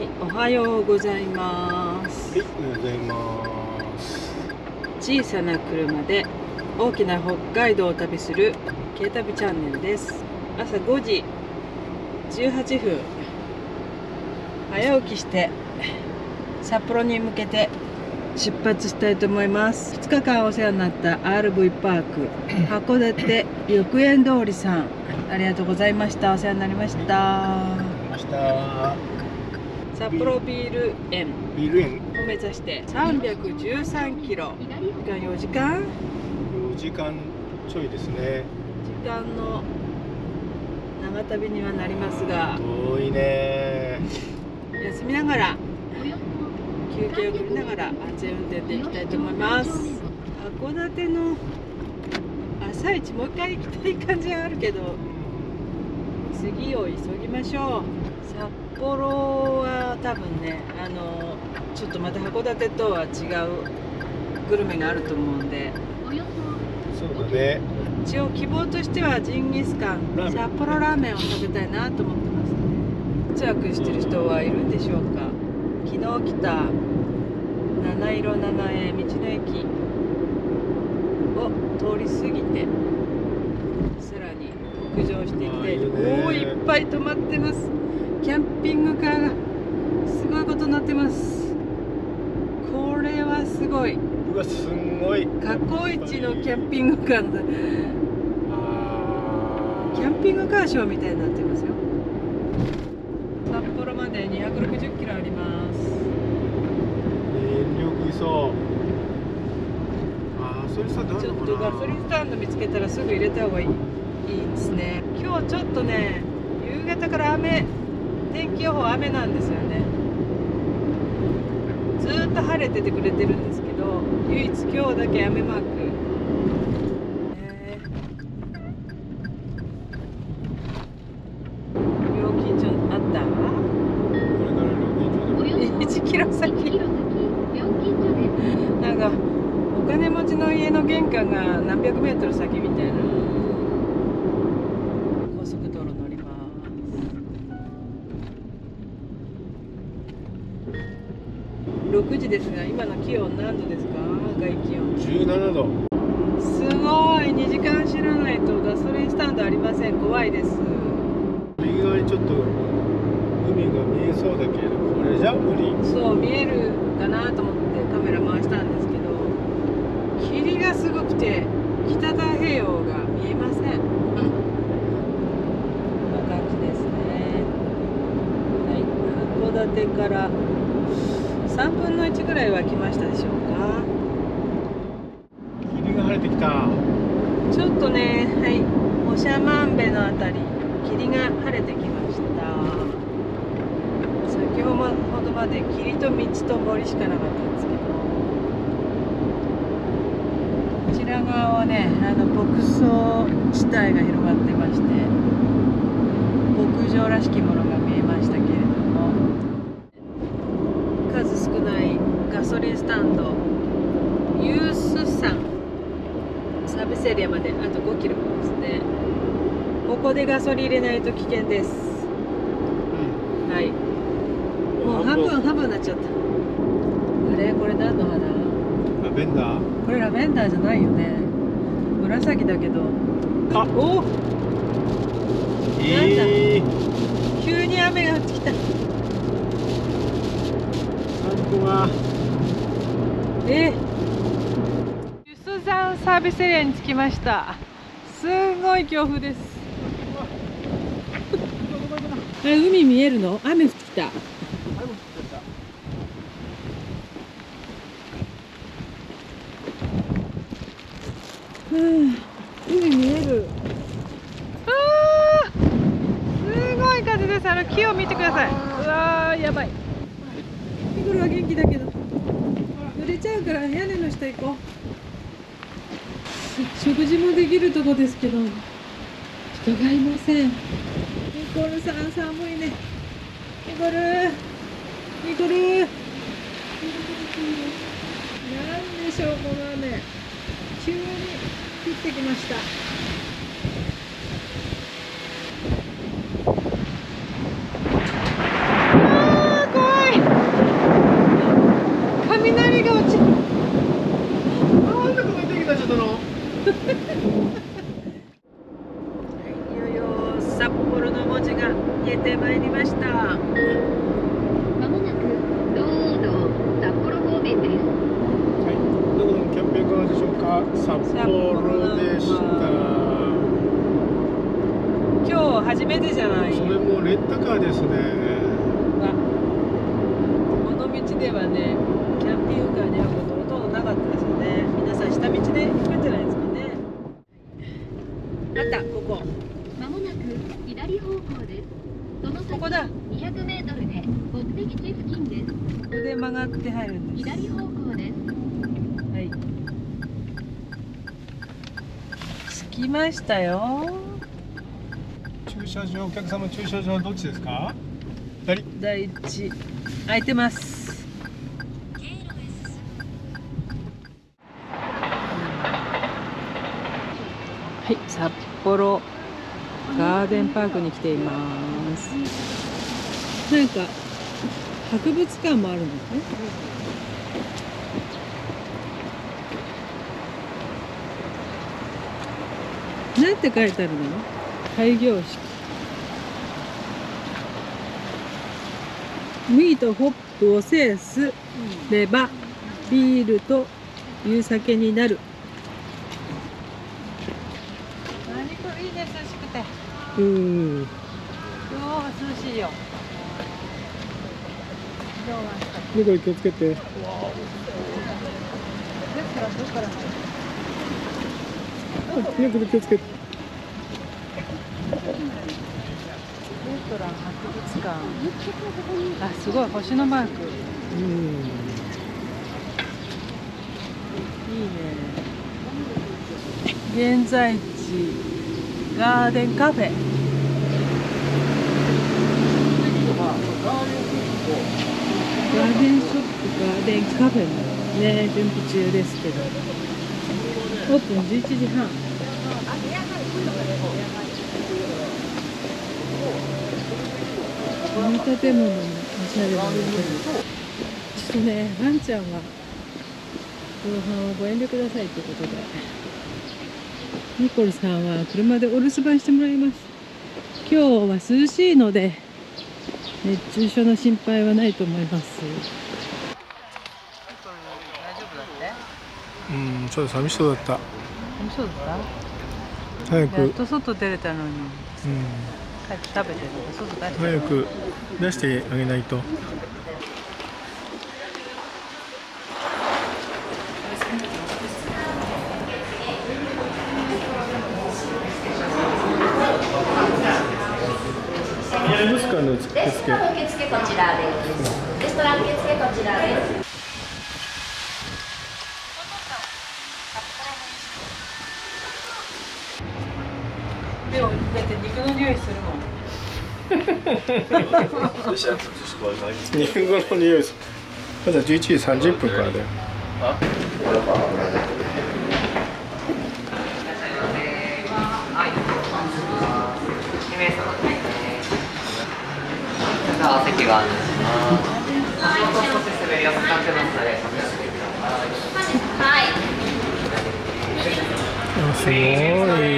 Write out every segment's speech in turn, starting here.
はい、おはようございます。はい、おはようございます。小さな車で大きな北海道を旅する軽旅チャンネルです。朝5時18分。早起きして札幌に向けて出発したいと思います。2日間お世話になった RV パーク函館緑園通りさん。ありがとうございました。お世話になりました。来ました。札幌ビール園ビール園。を目指して313キロ。時間4時間？4時間ちょいですね。時間の長旅にはなりますが。遠いね。休みながら休憩を取りながら安全運転で行きたいと思います。函館の朝一もう一回行きたい感じはあるけど次を急ぎましょう。札幌は多分ねあのちょっとまた函館とは違うグルメがあると思うんで。そうだね。一応希望としてはジンギスカン札幌ラーメンを食べたいなと思ってます。ねワクワクしてる人はいるんでしょうか。昨日来た七色七重道の駅を通り過ぎてさらに北上していっておおいっぱい止まってますキャンピングカーがすごいことになってます。これはすごい。うわ、すんごい。過去一のキャンピングカーだ。キャンピングカーショーみたいになってますよ。札幌まで260キロあります。電力いそう。あー、それさ、ちょっ。とガソリンスタンド見つけたらすぐ入れた方がいいいいですね。今日ちょっとね夕方から雨天気予報雨なんですよね。ずっと晴れててくれてるんですけど唯一今日だけ雨マークね料金所あったこれから料金所だ。1キロ先なんかお金持ちの家の玄関が何百メートル先みたいな高速道路乗ります6時ですが今の気温何度ですか？外気温。17度。すごい。2時間知らないとガソリンスタンドありません。怖いです。右側にちょっと海が見えそうだけど、これじゃ無理。そう見えるかなと思ってカメラ回したんですけど霧がすごくて北太平洋が見えません。こんな感じですね。はい。函館から3分の1ぐらいは来ましたでしょうか霧が晴れてきた。ちょっとねはい長万部のあたり霧が晴れてきました先ほどまで霧と道と森しかなかったんですけどこちら側はねあの牧草地帯が広がってまして牧場らしきものが見えましたけれども数少ないガソリンスタンド。ユース山サービスエリアまであと5キロですね。ここでガソリン入れないと危険です。はい。もう半分半分。になっちゃった。あれ？これ何の花？ラベンダー。これラベンダーじゃないよね。紫だけど。あ。お！えー、急に雨が降ってきた。散歩がえユス山サービスエリアに着きました。すごい強風です。あれ海見えるの？雨降ってきた。うん海見える。あーすごい風です。あの木を見てください。うわーやばいミコルは元気だけどだから屋根の下行こう。食事もできるとこですけど人がいません。ニコルさん寒いね。ニコル。ニコル。なんでしょうこの雨。急に降ってきましたあー怖札幌でした今日初めてじゃないそれもレンタカーですねあこの道ではねキャンピングカーに会うことほとんどなかったですよね皆さん下道で行くんじゃないですかねあったここまもなく左方向です。その先ここだ200メートルで目的地付近です。ここで曲がって入るんです。左方向です。はい。着きましたよ。駐車場お客様駐車場はどっちですか？左第一。空いてます。はい札幌ガーデンパークに来ています。なんか博物館もあるんですね。なんて書いてあるの？開業式。ミートホップを制すればビールという酒になる。何これいいね涼しくて。うん。今日は涼しいよ今日は猫気をつけて。ですからどっから入る猫気をつけて。レストラン博物館。あすごい星のマーク。うん。いいね。現在地ガーデンカフェガーデンショップガーデンカフェもね準備中ですけど。オープン11時半。この建物もおしゃれなんだけどちょっとねワンちゃんは同伴はご遠慮くださいということで。ニコルさんは車でお留守番してもらいます。今日は涼しいので熱中症の心配はないと思います。うんちょっと寂しそうだった。寂しそうだった？早く、うん、やっと外出れたのに。帰って食べてる外出して早く出してあげないと博物館の受付レストラン受付こちらです。レストラン受付こちらです。でもだって肉の匂いするもん 日本語の匂いするまだ11時30分からだよお席が。あるんです。少し滑りやすくなってますので、はい。あすごい。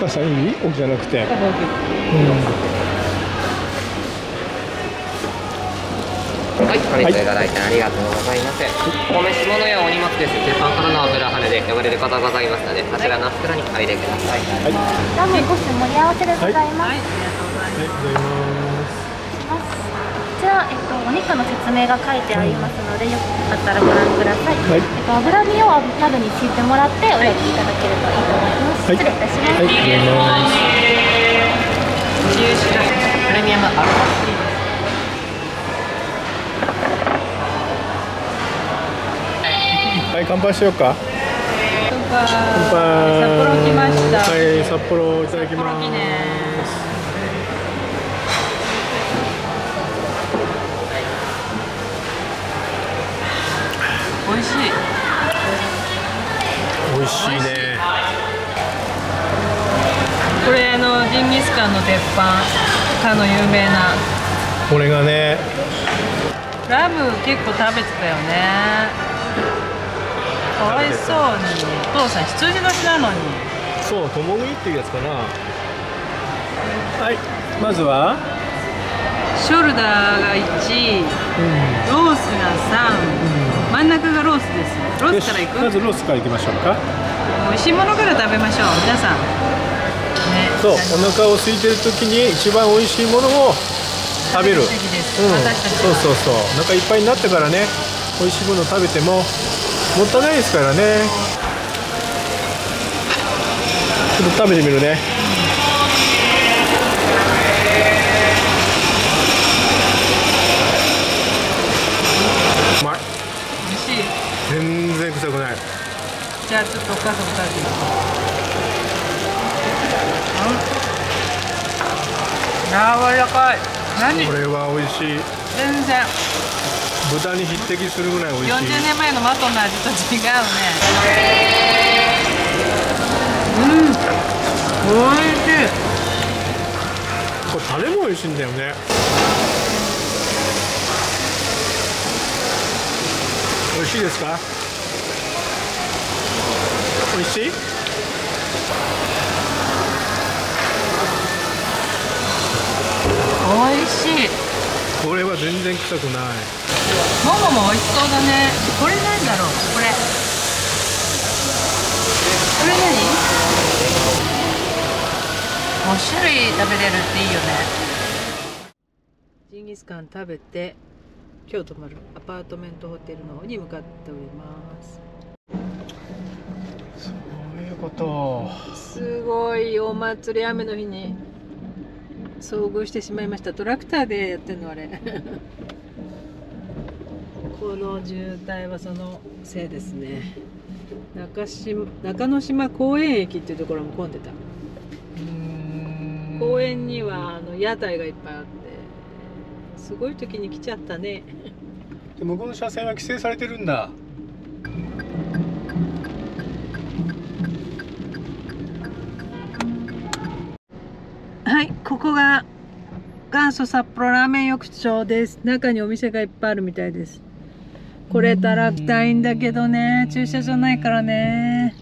母さんいい？奥じゃなくて、うん、はい、お肉いただいてありがとうございます。お召し物やお荷物です。鉄板からの油跳ねで呼ばれる方ございますので、あちらの袋にお入れください。ラーメン5種盛り合わせでございます。はいありがとうございはい、ございますこちら、えっと、お肉の説明が書いてありますので、よかったらご覧ください。はいえっと、油身を鍋に敷いてもらって、お焼きいただけるといいと思います。はい失礼いたします。はい、ございます自由しらすプレミアムアルフはい、乾杯しようか。乾杯。札幌来ましたはい、札幌いただきます。美味しい。美味しいね。これあのジンギスカンの鉄板かの有名な。これがね。ラム結構食べてたよねかわいそう。にお父さん羊年なのに。そう共食いっていうやつかな。はい。まずは？ショルダーが1うん。ロースが3真ん中がロースです。ロースからいく？まずロースからいきましょうか。美味しいものから食べましょう。皆さん。ね。そう。お腹を空いてる時に一番美味しいものを食べる。うん。そうそうそう。お腹いっぱいになってからね美味しいものを食べてももったいないですからね。ちょっと食べてみるね。うまい。美味しい全然臭くない。じゃあちょっとお母さんも食べてみてうん。柔らかい。何？これは美味しい。全然豚に匹敵するぐらい美味しい。40年前のマトンの味と違うね。うんおいしい。これタレも美味しいんだよね。美味しいですか？美味しい？おいしい。これは全然臭くないももも美味しそうだね。これなんだろう？これ。これ何？5種類食べれるっていいよね。ジンギスカン食べて今日泊まるアパートメントホテルの方に向かっております。そういうこと。すごいお祭り雨の日に遭遇してしまいました。トラクターでやってんのあれこの渋滞はそのせいですね。中島中之島公園駅っていうところも混んでた。公園にはあの屋台がいっぱいあってすごい時に来ちゃったね。向こうの車線は規制されてるんだ。はいここが元祖札幌ラーメン浴場です。中にお店がいっぱいあるみたいですこれたら来たいんだけどね。駐車場ないからね。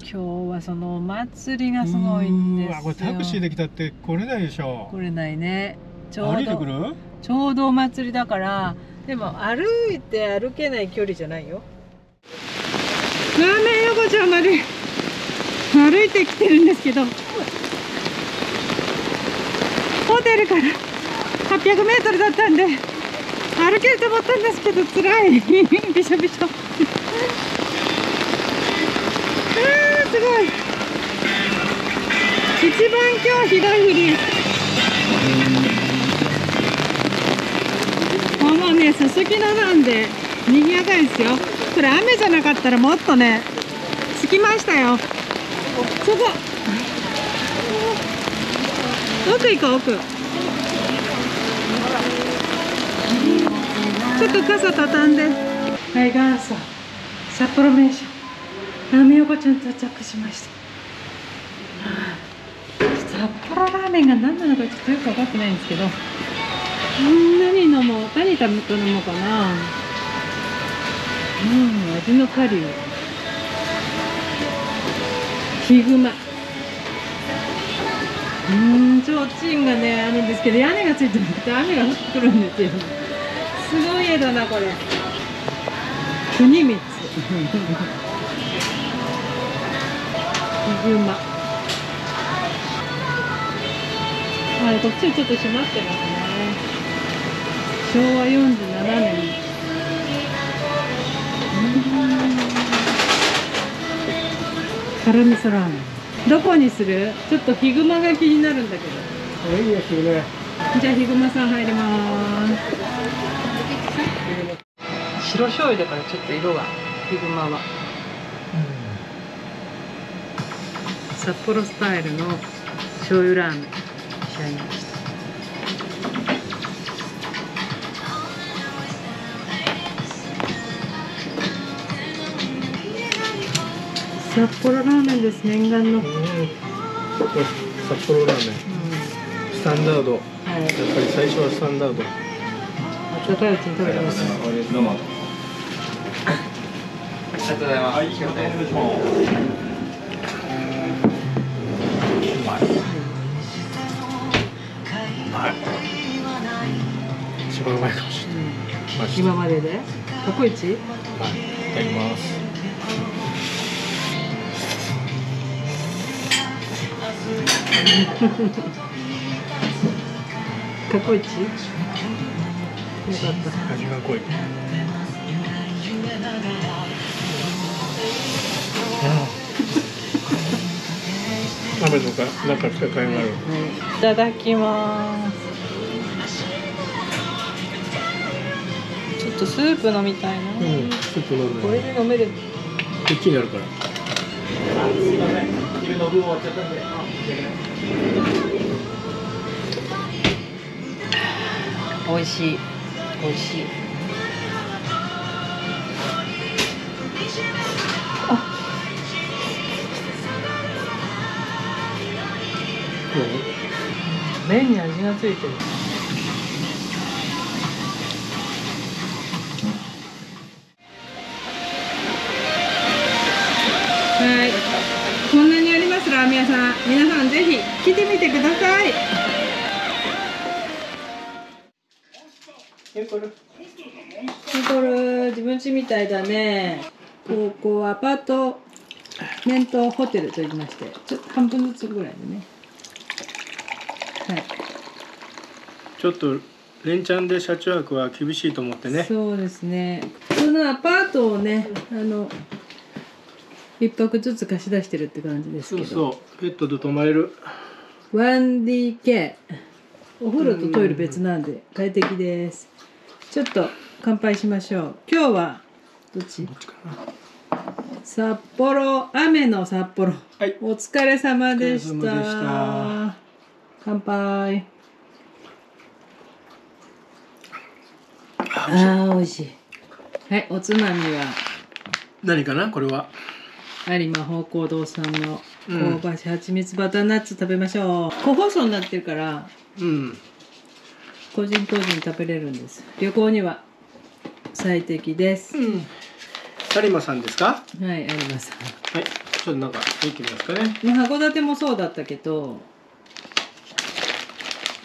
今日はそのお祭りがすごいんですよ。これタクシーで来たって来れないでしょ。来れないね。ちょ歩うどいてくる？ちょうどお祭りだからでも歩いて歩けない距離じゃないよ。ラーメン横丁まで歩いてきてるんですけどホテルから800メートルだったんで歩けると思ったんですけど辛い びしょびしょあーすごい一番今日ひどい降りこのね、すすきのなんで賑やかいですよ。これ雨じゃなかったらもっとね、着きましたよ。そこ。奥行こう、奥。ちょっと傘畳んで。はい、元祖。札幌名所。ラーメン横丁に到着しました。はあ札幌ラーメンが何なのかちょっとよく分かってないんですけど。何飲もう何食べと飲もうかなうん味の顆粒ヒグマうんちょうちんがねあるんですけど屋根がついてなくて雨が降ってくるんですよすごい絵だなこれ。国光。ヒグマあこっちちょっと閉まってますね。昭和47年。辛味噌ラーメン。どこにする？ちょっとヒグマが気になるんだけど。いいですよね。じゃあヒグマさん入ります白醤油だからちょっと色がヒグマは。札幌スタイルの醤油ラーメン仕上げました。札幌ラーメンです念願の、うん、札幌ラーメン。スタンダード。やっはいぱり最初はスタンダード仲良ありがとうございどうもありがとうございます、はい、一番うまいかもしれない、うん、今までで過去一はい、いただきます過去一味が濃い雨とか中来た甲斐がある。いただきます。ちょっとスープ飲みたいな、うん。スープ飲んこれでで飲める。こっちにあるから。美味しい美味しい。麺に味がついてる。はい。こんなにありますラーメン屋さん。皆さんぜひ来てみてくださいニコル自分家みたいだね。ここはアパートメントホテルと言いましてちょっと半分ずつぐらいでね。はい。ちょっと連チャンで車中泊は厳しいと思ってね。そうですね。普通のアパートをねあの一泊ずつ貸し出してるって感じですそうけど。そうペットと泊まれる。1DK お風呂とトイレ別なんで快適ですちょっと乾杯しましょう。今日はどっち？札幌雨の札幌。はい。お疲れ様でした。乾杯。あー美味しい。はいおつまみは？何かな？これは。有馬方向堂さんのうん。香ばしい蜂蜜バターナッツ食べましょう。個包装になってるからうん個人個人食べれるんです。旅行には最適です、うん。サリマさんですか？はい有馬さん。はい。ちょっとなんか見てみますかね。まあ函館もそうだったけど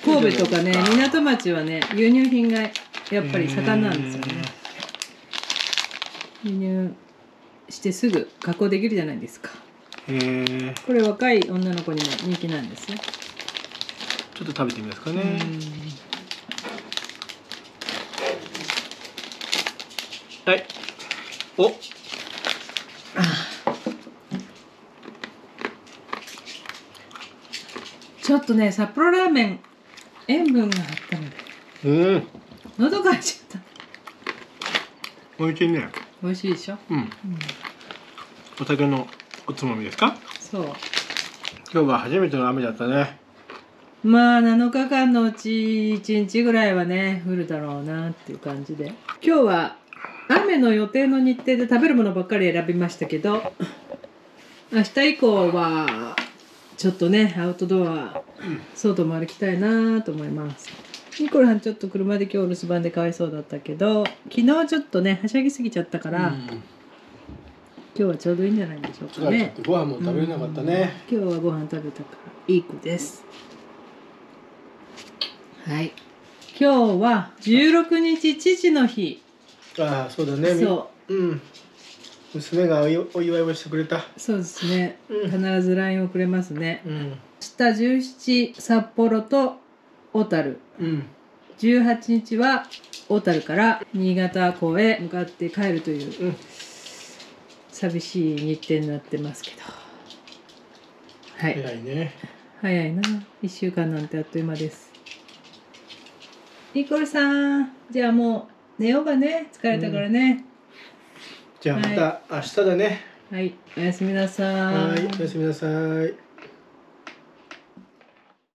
神戸とかねいいじゃないですか港町はね輸入品がやっぱり盛んなんですよね。輸入してすぐ加工できるじゃないですか。へえこれ若い女の子にも人気なんですよ、ちょっと食べてみますかねはい。お。ちょっとね札幌ラーメン塩分があったので。うん。喉乾いちゃった。美味しいね。美味しいでしょ？うん。お酒のおつまみですか？そう。今日は初めての雨だったね。まあ7日間のうち1日ぐらいはね降るだろうなっていう感じで。今日は雨の予定の日程で食べるものばっかり選びましたけど明日以降はちょっとねアウトドア外も歩きたいなと思います。ニコルはんちょっと車で今日お留守番でかわいそうだったけど昨日ちょっとねはしゃぎすぎちゃったから、うん。今日はちょうどいいんじゃないでしょうかね。てご飯も食べれなかったね。今日はご飯食べたからいい子です。はい。今日は16日父の日ああそうだね。みそう。うん。娘がお祝いをしてくれた。そうですね、うん。必ず LINE 送れますね。うん。明日17札幌と小樽。うん。18日は小樽から新潟港へ向かって帰るという、うん。寂しい日程になってますけど。はい、偉いね。早いな。1週間なんてあっという間です。ニコルさん。じゃあもう寝ようかね。疲れたからね、じゃあまた明日だね。はい。おやすみなさはい。おやすみなさい